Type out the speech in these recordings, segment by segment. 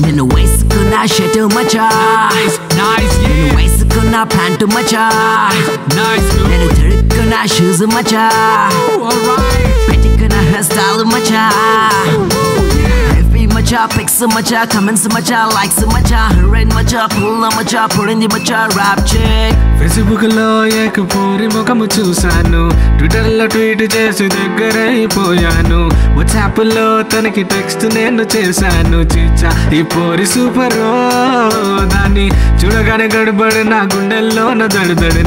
Nino waste could not share too much. Nice, nice, yeah. Nino waste could not plan too much. Nice, nice, good. Nino could not shoes much. Alright. Petty could not hairstyle much. Ooh. మచా Alright. పెట్టుకున్న hair style pics మచా comments మచా likes మచా మచా పుల్ల మచా పొడింది మచా rap check ఫేస్బుక్లో ఏక పూరి ముఖము చూశాను. ట్విట్టర్లో ట్వీట్ చేసి దగ్గరైపోయాను. వాట్సాప్లో తనకి టెక్స్ట్ నేను చేశాను. చిచ్చా ఈ పోరి సూపర్ దాన్ని చూడగానే గడబడి నా గుండెల్లో నా దడదడి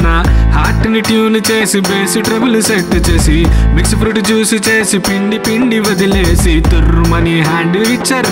హార్ట్ని ట్యూన్ చేసి బేస్ ట్రబుల్ సెట్ చేసి మిక్స్ ఫ్రూట్ జ్యూస్ చేసి పిండి పిండి వదిలేసి తుర్రుమని హ్యాండిల్ ఇచ్చారు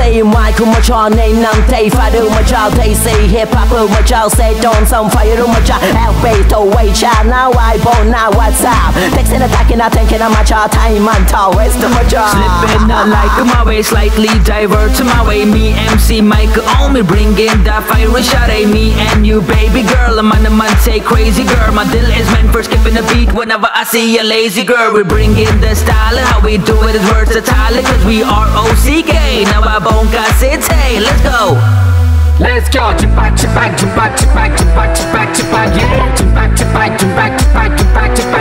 say Mai come mà cho name năng thay Phải đưa mà chào thay see Hip hop ư mà chào say Don't some fire ư mà chào LP to way cha Now I bone now what's up? Text and I thinking I'm much out thay Man tao where's the mà chào Slipping I like my way Slightly divert to my way. Me MC Mike only bringing that fire and shot at me and you baby girl. I'm on the man say crazy girl. My deal is meant for skipping the beat Whenever I see a lazy girl. We bring in the style And how we do it is versatile Cause we are OCK now I won't got it. Hey, let's go. Let's go. Chipa, chipa, chipa, chipa, chipa, chipa, chipa, yeah. Chipa, chipa, chipa, chipa, chipa, chipa.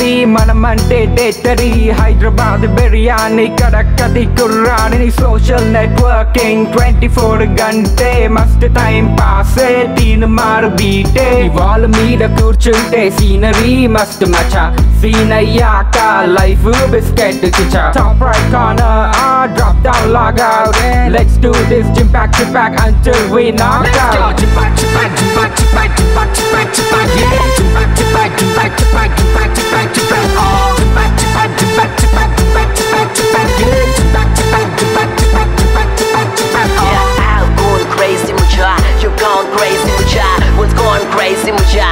Sripathi మనమంటే డేటరీ హైదరాబాద్ బిర్యానీ కడక్కది కుర్రాడిని social networking twenty four గంటే must time పాసే తీను మారు బీటే వాళ్ళ మీద కూర్చుంటే సీనరీ మస్తు మచ సీన్ అయ్యాక లైఫ్ బిస్కెట్ చిచా టాప్ రైట్ కార్నర్ ఆ డ్రాప్ డౌన్ లాగా let's do this gym back to back until we knock Let's próximo.